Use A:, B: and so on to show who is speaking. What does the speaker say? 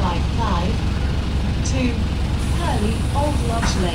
A: Flight 5 to Hurley Old Lodge Lane.